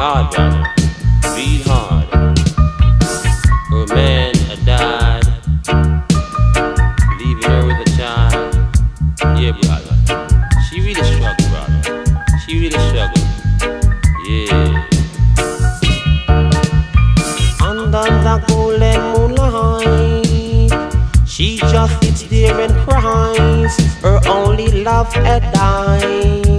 hard, brother. Read hard. Her man had died, leaving her with a child. Yeah, brother. She really struggled, brother. She really struggled. Yeah. Under the golden moonlight, she just sits there and cries. Her only love had died,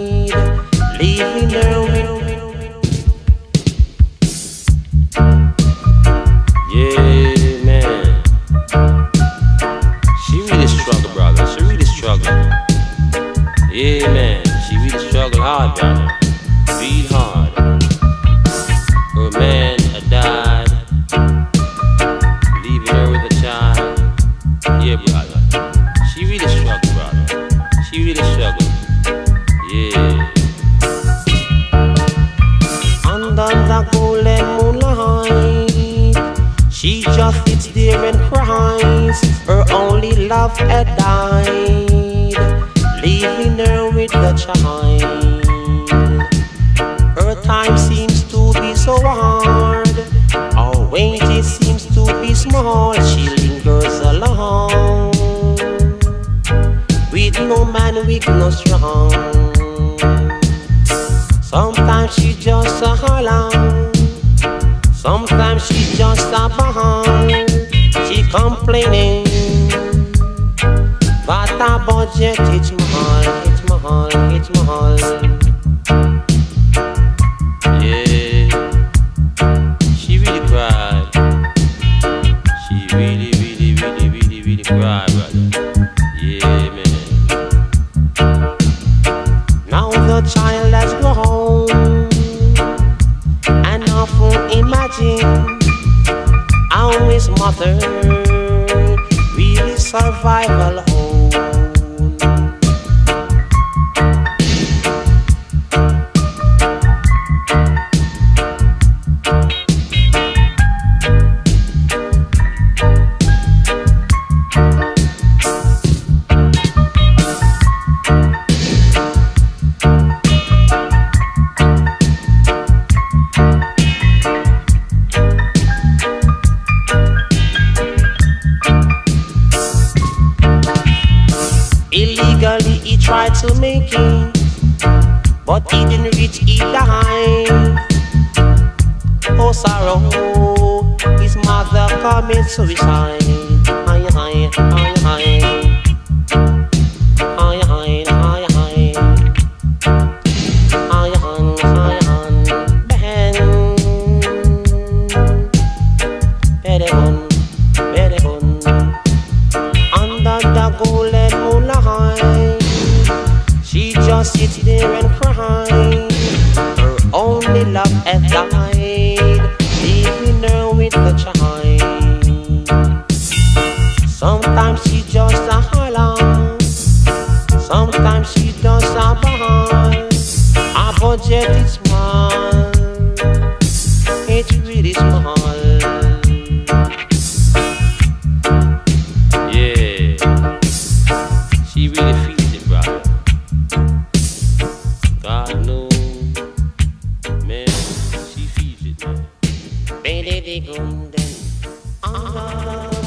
She really struggled hard, brother. Read hard. Her man had died, leaving her with a child. Yeah, brother. She really struggled, brother. She really struggled. Yeah. Under the golden moonlight, she just sits there and cries. Her only love had died, leaving her with the child. Her time seems to be so hard. Her wages seems to be small. She lingers alone with no man weak no strong. Sometimes she just a holler. Sometimes she just a bawl. She complaining. But a budget it's small, it's. Yeah. She really cried. She really, really, really, really, really cried, brother. Yeah, man. Now the child has grown and often imagine how his mother really survive Illegally he tried to make it, but he didn't reach he died. Oh sorrow, his mother committed suicide. Sometimes she just a holler, sometimes she just a bawl. Her budget is small, it's really small. Yeah. She really feels it, brother. God knows. Man, she feels it, man. Baby, they go then. Ah.